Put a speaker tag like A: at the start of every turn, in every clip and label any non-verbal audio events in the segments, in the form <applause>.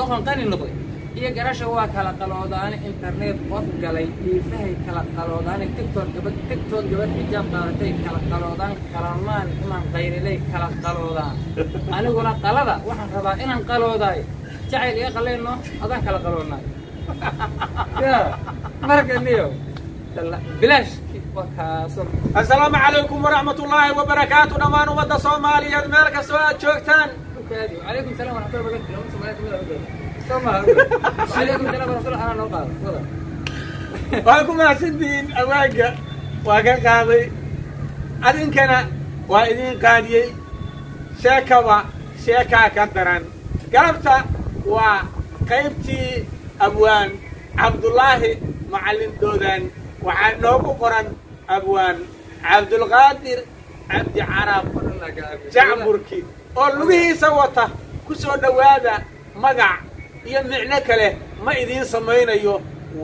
A: دخان قاني لبوي. هي جراشة هو كلا قلودان إنترنت بس قلي. فيه كلا قلودان تيك توك جب تيك توك جب حجاب بارتي كلا قلودان كرمان كمان غير لي. كلا قلودان أنا قلا قلدا واحد ربع إن قلوداي تعال يا خلينا هذا كلا
B: قلودان <laughs> يا مرك النيو. بلاش. السلام عليكم ورحمة الله وبركاته. نمان ومدى
A: صوماليا مركز واتشوكتان waraxmatullahi lama Soomaaliya ka mid ah soo maha calaykum salaam waraxmatullahi anaa noo qaado wada
B: waa ku mahadsantihiin awaaga waa ka qaaday adinkana waa idin qaadiyey sheekaba sheekaa ka daran. Galabta waa qaybtii abwaan cabdullaahi macallin doodaan. Waxaa noogu qoran abwaan cabdulqaadir cabdi carab jacburki oo lugihiisa wata ku soo dhowaada magac iyo micno kale ma idiin samaynayo.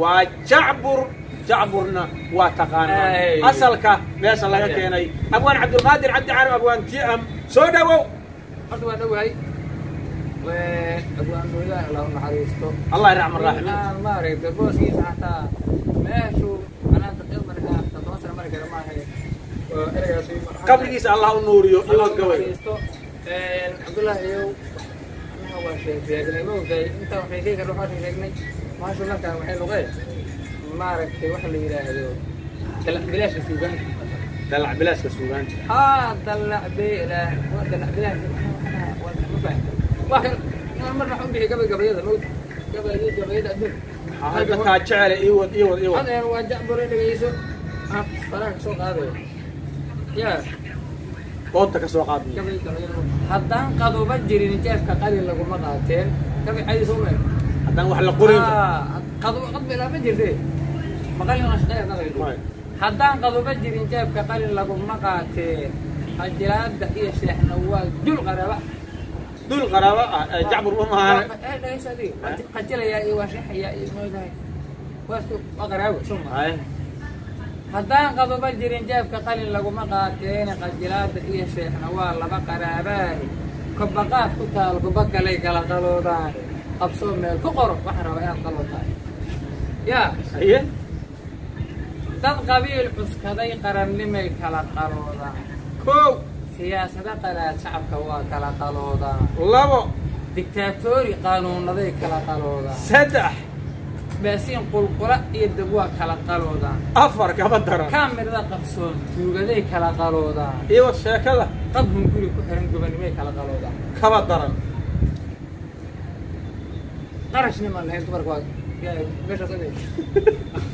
B: Waa jacbur jacburna waa taqaanaa asalka meesha laga keenay. Abwaan cabdulqaadir cabdi carab abwaan tiam soo dhowow
A: horta waa dhowahay abwaan doodaa allah u naxariisto
B: allah raxman raaximiin
A: aan maaragtay booskiisa xataa meeshuu anaa daqiiq marka toddoba sano mari kara maaha oo ereygaas
B: qabrigiisa allah u nuuriyo ilood عبد
A: الله يو أنا وش شيء ما هو شيء أنت وحي شيء كل واحد شيءني ما شو نفسه وحي لغير ما عرفت وحي اللي يلاقي
B: له دلع بلاش
A: السودان دلع بلاش السودان آه دلع بلا دلع بلاش لكن مرة حبي قبل قبل هذا موت قبل هذا قبل هذا
B: أدنى هذا كان شعر إيوه إيوه
A: إيوه هذا هو جنب برينا يسوع فراك سوق هذا يا
B: qoobta ka soo qaadnay
A: gabay gabayada haddaan qaduba jirin jeefka qalin laguma qaateen gabay cadi soo meel
B: haddaan wax la qorin
A: qaduba qadba ilaa ma jirte maqalin waa shaqeeya naqaydu haddaan qaduba jirin jeefka qalin laguma qaateen hajilaada iyo sheexna waa dul qaraba.
B: Dul qaraabo ah ee jacbur ma maahane
A: ee dhegeyso adiga qajilayaa iyo waa sheexayaa iyo moodahay waa isku waa qaraabo soo ma.
B: Ay,
A: haddaan qaduba jirin jeefka qalin laguma qaateene qajilaada iyo sheexna waa laba qaraabaahi kobaqaad ku taal kuba kalay kala qaloodaan. Qabsoo meel ku qoro waxaan rabaa inaad qaloo tahay. Yaa. Dad qabiil cuskaday qarannimay kala qaloodaan.
B: Kow.
A: Siyaasado qalaad shacabka waa kala qaloodaan.
B: Labo.
A: Digtaatori qaanuunaday kala qaloodaan.
B: Saddex
A: baasiin qulqula iyo dab waa kala qaloodaan.
B: Afar kaba daran.
A: Kaamirada qabsoon tuugaday kala qaloodaan.
B: Iyo sheekada.
A: Qad hunguri ku xiran gobannimay kala qaloodaan.
B: Kaba daran.
A: Qarash niman lahayn dumarka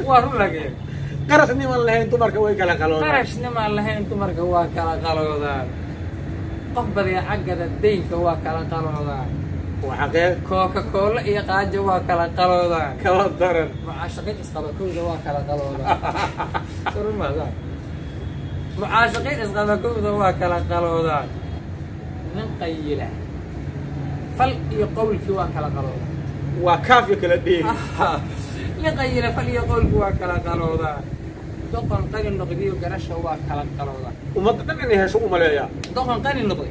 A: waa run lageen
B: qaras niman lahayn dumarka way kala qaloodaan.
A: Qarash niman lahayn dumarka waa kala qaloodaan. Qof badeeca gada daynka waa kala qaloodaan kooka koola iyo qaajo waa kala qaloodaan.
B: Kaba daran.
A: Mucaashaqiin isqabakowda waa kala surumada <laughs> mucaashaqiin isqabakowda waa kala qaloodaan. Nin qayila fal iyo qowlkii waa kala qaloodaan.
B: Waa kaafyo kala dheeri. <laughs>
A: Nin qayila fal iyo qowlkii waa kala qaloodaan. Doqon qani noqdiyo garasha waa kala qaloodaan.
B: Ummadda dhan inay hesho u maleeyaa
A: doqon qani noqday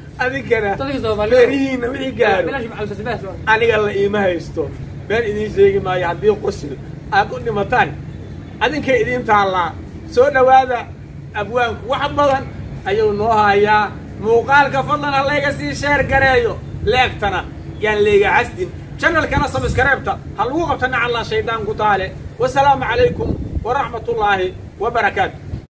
A: Soomaaliyeed
B: feerihiina wixii gaaro aniga la iima haysto. Been idiin sheegi maayo haddii qosl aad u dhimataan. Adinkay idiin taallaa. Soo dhowaada abwaanku. Wax badan ayuu noo hayaa. Muuqaalka fadlan ha layga sii sheer gareeyo. Leegtana yaan leega casdin. Janalkana sabskareebta ha lagu qabta nacallaa shaydaan ku taale. Wasalaamu calaykum waraxmatullaahi wabarakaatu